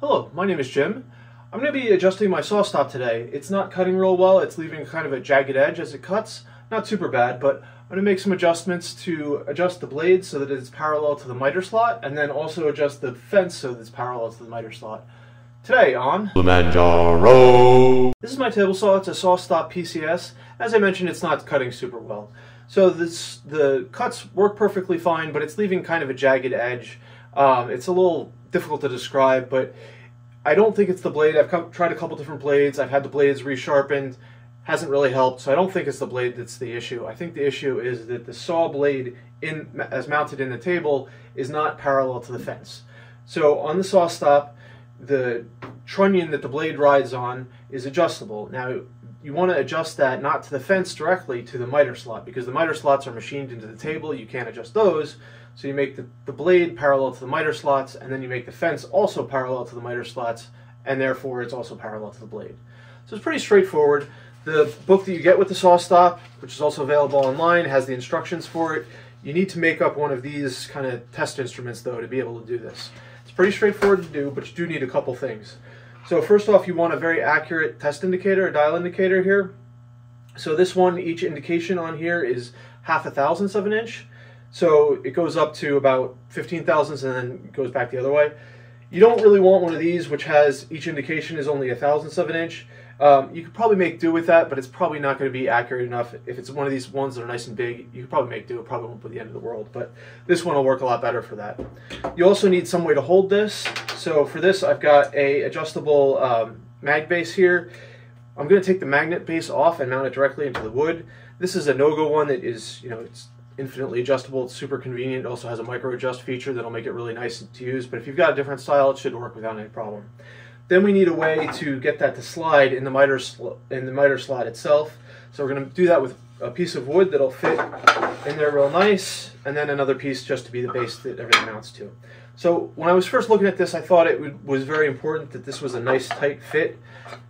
Hello, my name is Jim. I'm going to be adjusting my SawStop today. It's not cutting real well, it's leaving kind of a jagged edge as it cuts. Not super bad, but I'm going to make some adjustments to adjust the blade so that it's parallel to the miter slot, and then also adjust the fence so that it's parallel to the miter slot. Today on Toolamanjaro. This is my table saw, it's a SawStop PCS. As I mentioned, it's not cutting super well. So this the cuts work perfectly fine, but it's leaving kind of a jagged edge. Um, it's a little difficult to describe, but I don't think it's the blade. I've come, tried a couple different blades. I've had the blades resharpened. Hasn't really helped, so I don't think it's the blade that's the issue. I think the issue is that the saw blade, in as mounted in the table, is not parallel to the fence. So on the SawStop, the trunnion that the blade rides on is adjustable. Now, you want to adjust that not to the fence directly to the miter slot because the miter slots are machined into the table. You can't adjust those. So you make the, the blade parallel to the miter slots, and then you make the fence also parallel to the miter slots, and therefore it's also parallel to the blade. So it's pretty straightforward. The book that you get with the SawStop, which is also available online, has the instructions for it. You need to make up one of these kind of test instruments though to be able to do this. It's pretty straightforward to do, but you do need a couple things. So first off, you want a very accurate test indicator, a dial indicator here. So this one, each indication on here is half a thousandth of an inch. So it goes up to about 15 thousandths and then goes back the other way. You don't really want one of these which has each indication is only a thousandth of an inch. Um, you could probably make do with that, but it's probably not going to be accurate enough. If it's one of these ones that are nice and big, you could probably make do. It probably won't be the end of the world, but this one will work a lot better for that. You also need some way to hold this. So for this, I've got a adjustable um, mag base here. I'm going to take the magnet base off and mount it directly into the wood. This is a Noga one that is, you know, it's infinitely adjustable. It's super convenient. It also has a micro adjust feature that'll make it really nice to use. But if you've got a different style, it should work without any problem. Then we need a way to get that to slide in the miter in the miter slot itself. So we're going to do that with a piece of wood that'll fit in there real nice, and then another piece just to be the base that everything mounts to. So when I was first looking at this, I thought it was very important that this was a nice tight fit.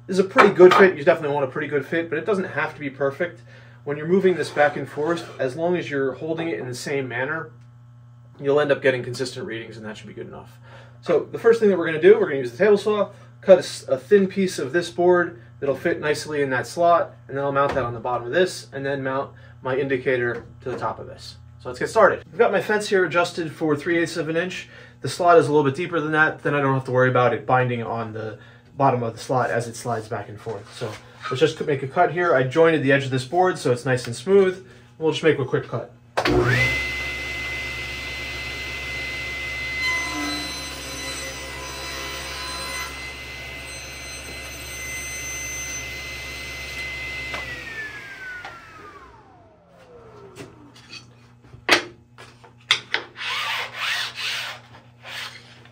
This is a pretty good fit. You definitely want a pretty good fit, but it doesn't have to be perfect. When you're moving this back and forth, as long as you're holding it in the same manner, you'll end up getting consistent readings, and that should be good enough. So the first thing that we're going to do, we're going to use the table saw, cut a, a, thin piece of this board that'll fit nicely in that slot, and then I'll mount that on the bottom of this, and then mount my indicator to the top of this. So let's get started. I've got my fence here adjusted for 3 eighths of an inch. The slot is a little bit deeper than that, then I don't have to worry about it binding on the bottom of the slot as it slides back and forth. So let's just make a cut here. I jointed the edge of this board so it's nice and smooth. We'll just make a quick cut.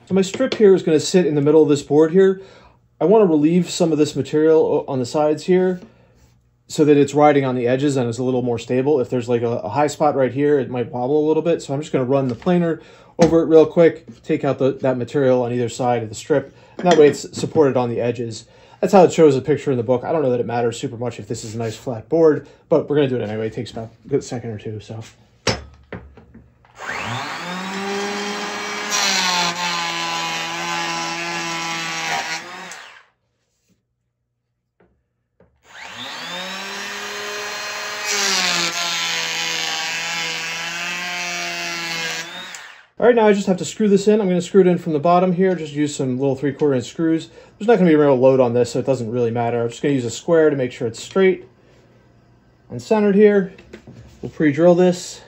So my strip here is going to sit in the middle of this board here. I want to relieve some of this material on the sides here so that it's riding on the edges and is a little more stable. If there's like a, a, high spot right here, it might wobble a little bit. So I'm just going to run the planer over it real quick, take out the, that material on either side of the strip. And that way it's supported on the edges. That's how it shows a picture in the book. I don't know that it matters super much if this is a nice flat board, but we're going to do it anyway. It takes about a good second or two. So. Right, now I just have to screw this in. I'm going to screw it in from the bottom here. Just use some little three-quarter inch screws. There's not going to be a real load on this, so it doesn't really matter. I'm just going to use a square to make sure it's straight and centered here. We'll pre-drill this.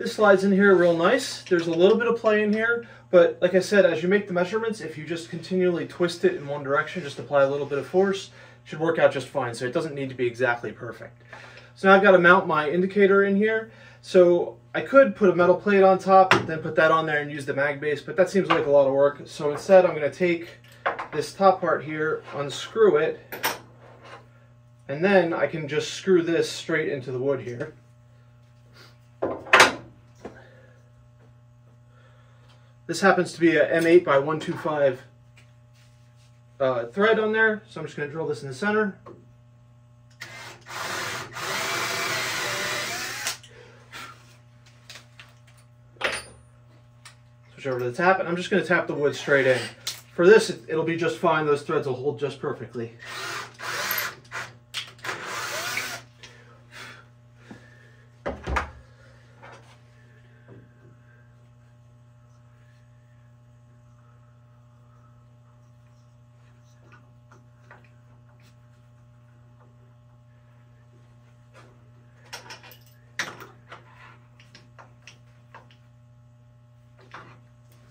This slides in here real nice. There's a little bit of play in here, but like I said, as you make the measurements, if you just continually twist it in one direction, just apply a little bit of force, should work out just fine. So it doesn't need to be exactly perfect. So now I've got to mount my indicator in here. So I could put a metal plate on top, then put that on there and use the mag base, but that seems like a lot of work. So instead I'm going to take this top part here, unscrew it, and then I can just screw this straight into the wood here. This happens to be a M8 by 125 uh, thread on there, so I'm just going to drill this in the center. Switch over to the tap, and I'm just going to tap the wood straight in. For this, it'll be just fine. Those threads will hold just perfectly.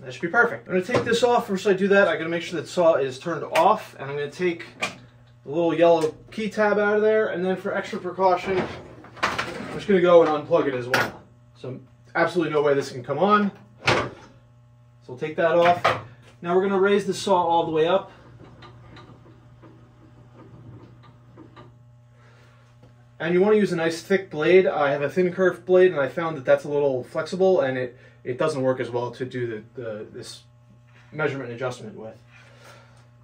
That should be perfect. I'm to take this off. First I do that, I got to make sure that saw is turned off. And I'm to take the little yellow key tab out of there. And then for extra precaution, I'm just to go and unplug it as well. So absolutely no way this can come on. So we'll take that off. Now we're to raise the saw all the way up. And you want to use a nice thick blade. I have a thin kerf blade and I found that that's a little flexible and it it doesn't work as well to do the, the this measurement adjustment with.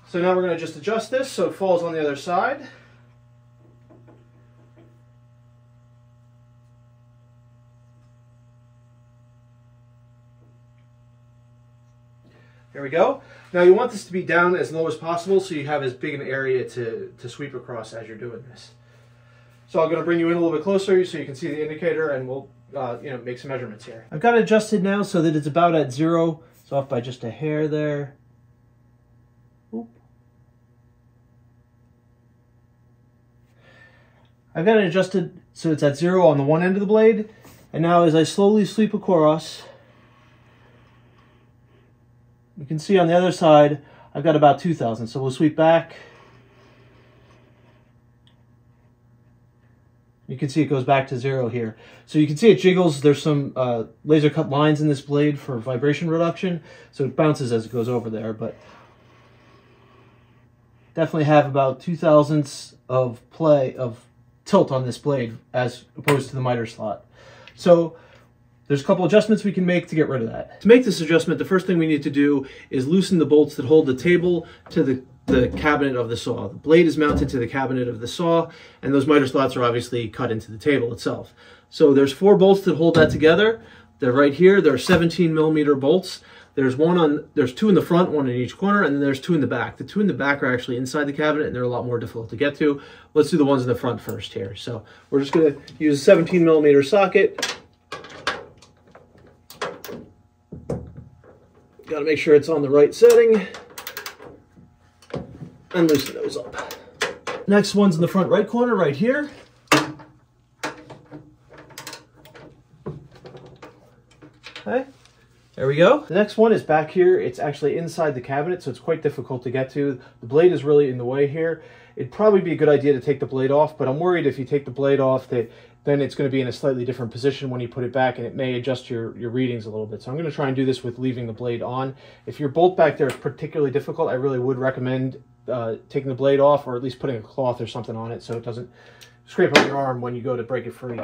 So now we're going to just adjust this so it falls on the other side. There we go. Now you want this to be down as low as possible so you have as big an area to, to sweep across as you're doing this. So I'm going to bring you in a little bit closer so you can see the indicator and we'll uh, you know, make some measurements here. I've got it adjusted now so that it's about at zero. It's off by just a hair there. Oop. I've got it adjusted so it's at zero on the one end of the blade. And now as I slowly sweep across, you can see on the other side, I've got about 2,000. So we'll sweep back. You can see it goes back to zero here. So you can see it jiggles. There's some uh, laser cut lines in this blade for vibration reduction. So it bounces as it goes over there, but definitely have about two thousandths of play of tilt on this blade as opposed to the miter slot. So there's a couple adjustments we can make to get rid of that. To make this adjustment, the first thing we need to do is loosen the bolts that hold the table to the the cabinet of the saw. The blade is mounted to the cabinet of the saw, and those miter slots are obviously cut into the table itself. So there's four bolts that hold that together. They're right here. There are 17 millimeter bolts. There's one on, there's two in the front, one in each corner, and then there's two in the back. The two in the back are actually inside the cabinet, and they're a lot more difficult to get to. Let's do the ones in the front first here. So we're just gonna use a 17 millimeter socket. Got to make sure it's on the right setting and loosen those up. Next one's in the front right corner right here. Okay, there we go. The next one is back here. It's actually inside the cabinet, so it's quite difficult to get to. The blade is really in the way here. It'd probably be a good idea to take the blade off, but I'm worried if you take the blade off that then it's going to be in a slightly different position when you put it back and it may adjust your, your readings a little bit. So I'm going to try and do this with leaving the blade on. If your bolt back there is particularly difficult, I really would recommend uh, taking the blade off or at least putting a cloth or something on it so it doesn't scrape on your arm when you go to break it free.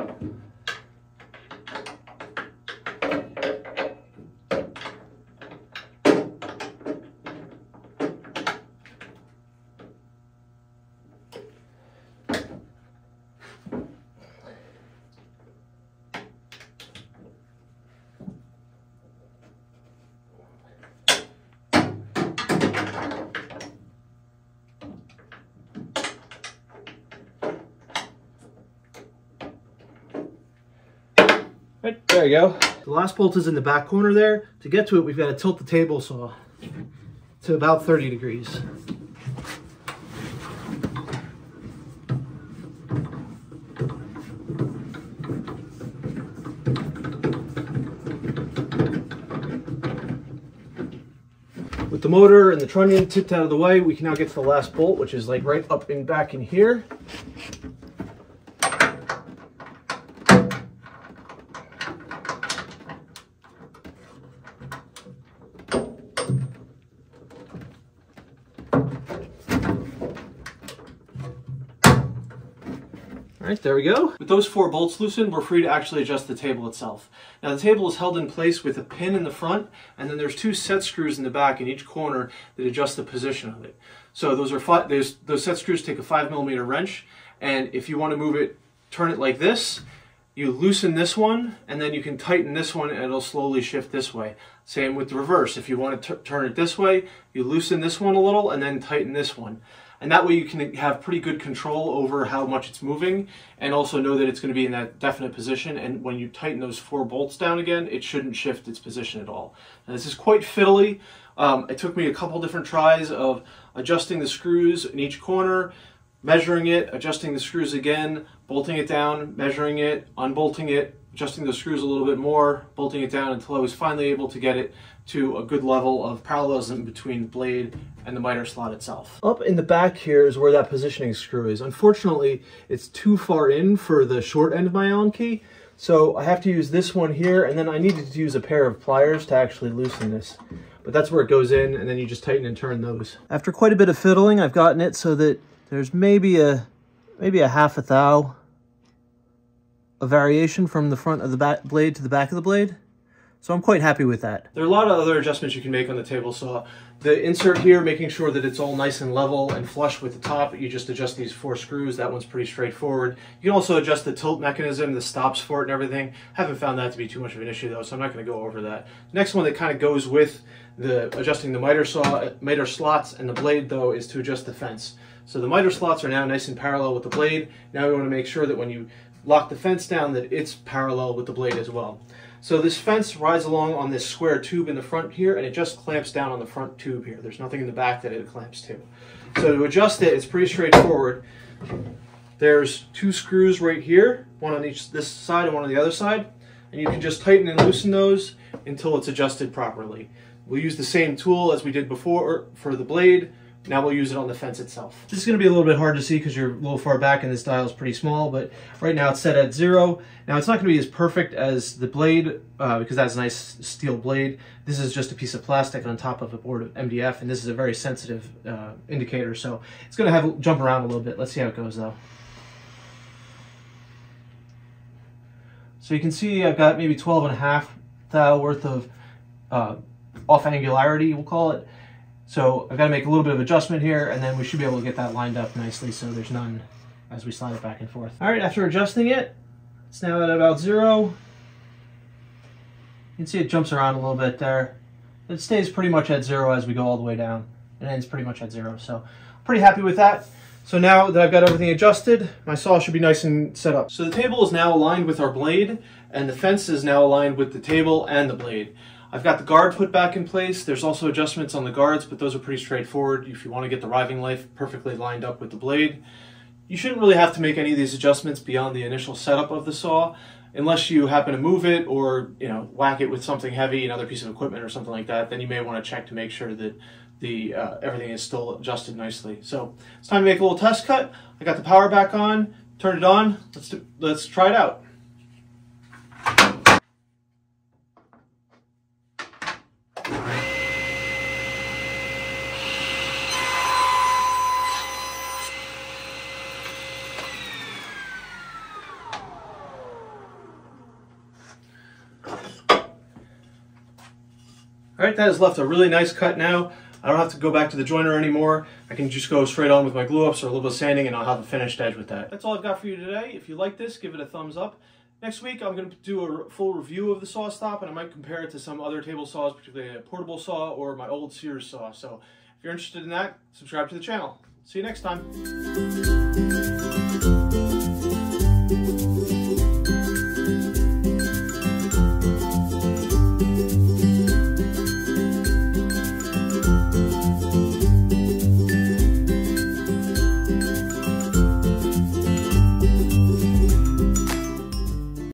Right, there you go. The last bolt is in the back corner there. To get to it, we've got to tilt the table saw to about 30 degrees. With the motor and the trunnion tipped out of the way, we can now get to the last bolt, which is like right up and back in here. Right, there we go. With those four bolts loosened, we're free to actually adjust the table itself. Now the table is held in place with a pin in the front, and then there's two set screws in the back in each corner that adjust the position of it. So those are five, those set screws take a five millimeter wrench, and if you want to move it, turn it like this, you loosen this one, and then you can tighten this one, and it'll slowly shift this way. Same with the reverse. If you want to turn it this way, you loosen this one a little, and then tighten this one and that way you can have pretty good control over how much it's moving and also know that it's going to be in that definite position and when you tighten those four bolts down again it shouldn't shift its position at all. Now, this is quite fiddly. Um, it took me a couple different tries of adjusting the screws in each corner, measuring it, adjusting the screws again, bolting it down, measuring it, unbolting it, adjusting the screws a little bit more, bolting it down until I was finally able to get it to a good level of parallelism between the blade and the miter slot itself. Up in the back here is where that positioning screw is. Unfortunately, it's too far in for the short end of my Allen key, so I have to use this one here, and then I needed to use a pair of pliers to actually loosen this. But that's where it goes in, and then you just tighten and turn those. After quite a bit of fiddling, I've gotten it so that there's maybe a maybe a half a thou a variation from the front of the back blade to the back of the blade. So I'm quite happy with that. There are a lot of other adjustments you can make on the table saw. The insert here, making sure that it's all nice and level and flush with the top, you just adjust these four screws. That one's pretty straightforward. You can also adjust the tilt mechanism, the stops for it and everything. Haven't found that to be too much of an issue though, so I'm not gonna go over that. Next one that kind of goes with the adjusting the miter saw, uh, miter slots and the blade though is to adjust the fence. So the miter slots are now nice and parallel with the blade. Now we want to make sure that when you lock the fence down that it's parallel with the blade as well. So this fence rides along on this square tube in the front here and it just clamps down on the front tube here. There's nothing in the back that it clamps to. So to adjust it, it's pretty straightforward. There's two screws right here, one on each this side and one on the other side, and you can just tighten and loosen those until it's adjusted properly. We'll use the same tool as we did before er, for the blade, now we'll use it on the fence itself. This is going to be a little bit hard to see because you're a little far back and this dial is pretty small, but right now it's set at zero. Now it's not going to be as perfect as the blade uh, because that's a nice steel blade. This is just a piece of plastic on top of a board of MDF, and this is a very sensitive uh, indicator, so it's going to have jump around a little bit. Let's see how it goes though. So you can see I've got maybe 12 and a half thou worth of uh, off angularity, we'll call it. So I've got to make a little bit of adjustment here and then we should be able to get that lined up nicely so there's none as we slide it back and forth. All right, after adjusting it, it's now at about zero. You can see it jumps around a little bit there. It stays pretty much at zero as we go all the way down. It ends pretty much at zero. So pretty happy with that. So now that I've got everything adjusted, my saw should be nice and set up. So the table is now aligned with our blade and the fence is now aligned with the table and the blade. I've got the guard put back in place. There's also adjustments on the guards, but those are pretty straightforward if you want to get the riving knife perfectly lined up with the blade. You shouldn't really have to make any of these adjustments beyond the initial setup of the saw unless you happen to move it or you know whack it with something heavy, another piece of equipment or something like that, then you may want to check to make sure that the uh, everything is still adjusted nicely. So it's time to make a little test cut. I got the power back on, turned it on. Let's do, let's try it out. All right, that has left a really nice cut now. I don't have to go back to the jointer anymore. I can just go straight on with my glue ups or a little bit of sanding and I'll have a finished edge with that. That's all I've got for you today. If you like this, give it a thumbs up. Next week, I'm going to do a full review of the SawStop and I might compare it to some other table saws, particularly a portable saw or my old Sears saw. So if you're interested in that, subscribe to the channel. See you next time.